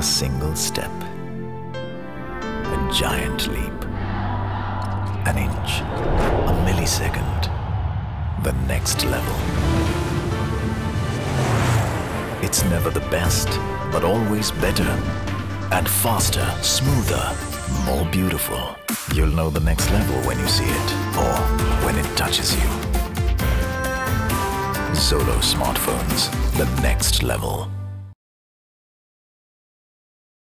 A single step. A giant leap. An inch. A millisecond. The next level. It's never the best, but always better. And faster, smoother, more beautiful. You'll know the next level when you see it, or when it touches you. XOLO smartphones, the next level.